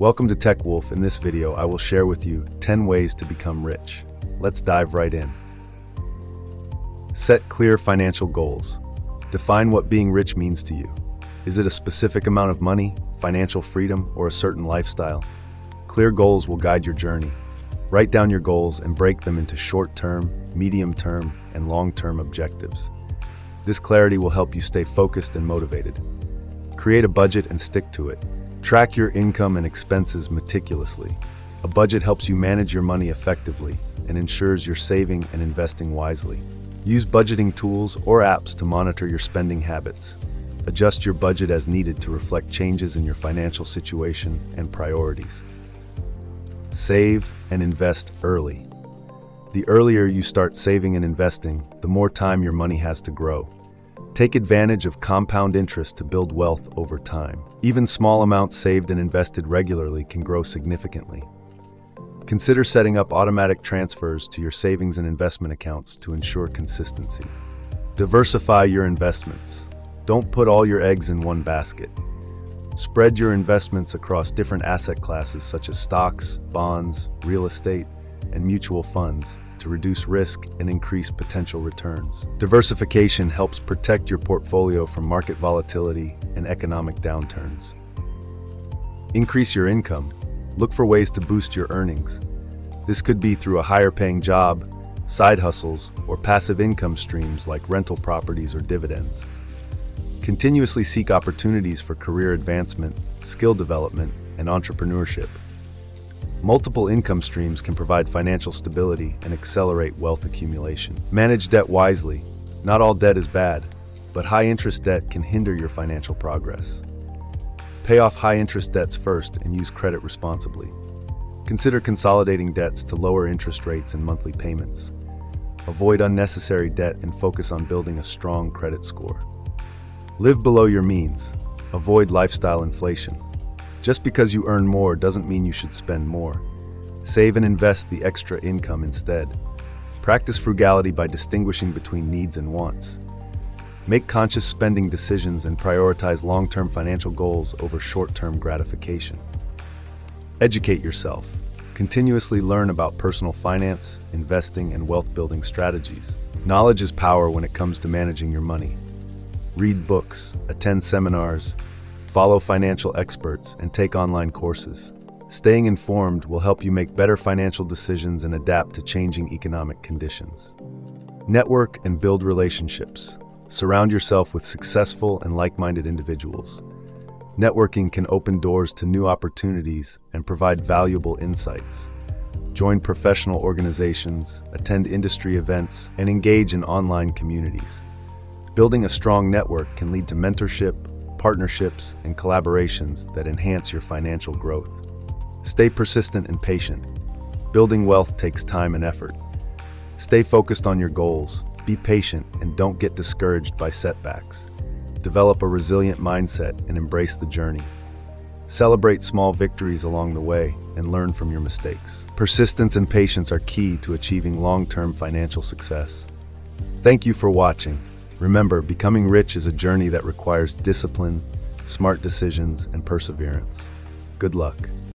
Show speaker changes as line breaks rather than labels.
Welcome to Tech Wolf. In this video, I will share with you 10 ways to become rich. Let's dive right in. Set clear financial goals. Define what being rich means to you. Is it a specific amount of money, financial freedom, or a certain lifestyle? Clear goals will guide your journey. Write down your goals and break them into short-term, medium-term, and long-term objectives. This clarity will help you stay focused and motivated. Create a budget and stick to it. Track your income and expenses meticulously. A budget helps you manage your money effectively and ensures you're saving and investing wisely. Use budgeting tools or apps to monitor your spending habits. Adjust your budget as needed to reflect changes in your financial situation and priorities. Save and invest early. The earlier you start saving and investing, the more time your money has to grow. Take advantage of compound interest to build wealth over time. Even small amounts saved and invested regularly can grow significantly. Consider setting up automatic transfers to your savings and investment accounts to ensure consistency. Diversify your investments. Don't put all your eggs in one basket. Spread your investments across different asset classes such as stocks, bonds, real estate, and mutual funds to reduce risk and increase potential returns. Diversification helps protect your portfolio from market volatility and economic downturns. Increase your income. Look for ways to boost your earnings. This could be through a higher paying job, side hustles, or passive income streams like rental properties or dividends. Continuously seek opportunities for career advancement, skill development, and entrepreneurship. Multiple income streams can provide financial stability and accelerate wealth accumulation. Manage debt wisely. Not all debt is bad, but high interest debt can hinder your financial progress. Pay off high interest debts first and use credit responsibly. Consider consolidating debts to lower interest rates and monthly payments. Avoid unnecessary debt and focus on building a strong credit score. Live below your means. Avoid lifestyle inflation. Just because you earn more doesn't mean you should spend more. Save and invest the extra income instead. Practice frugality by distinguishing between needs and wants. Make conscious spending decisions and prioritize long-term financial goals over short-term gratification. Educate yourself. Continuously learn about personal finance, investing, and wealth-building strategies. Knowledge is power when it comes to managing your money. Read books, attend seminars, follow financial experts, and take online courses. Staying informed will help you make better financial decisions and adapt to changing economic conditions. Network and build relationships. Surround yourself with successful and like-minded individuals. Networking can open doors to new opportunities and provide valuable insights. Join professional organizations, attend industry events, and engage in online communities. Building a strong network can lead to mentorship, partnerships, and collaborations that enhance your financial growth. Stay persistent and patient. Building wealth takes time and effort. Stay focused on your goals, be patient, and don't get discouraged by setbacks. Develop a resilient mindset and embrace the journey. Celebrate small victories along the way and learn from your mistakes. Persistence and patience are key to achieving long-term financial success. Thank you for watching. Remember, becoming rich is a journey that requires discipline, smart decisions, and perseverance. Good luck.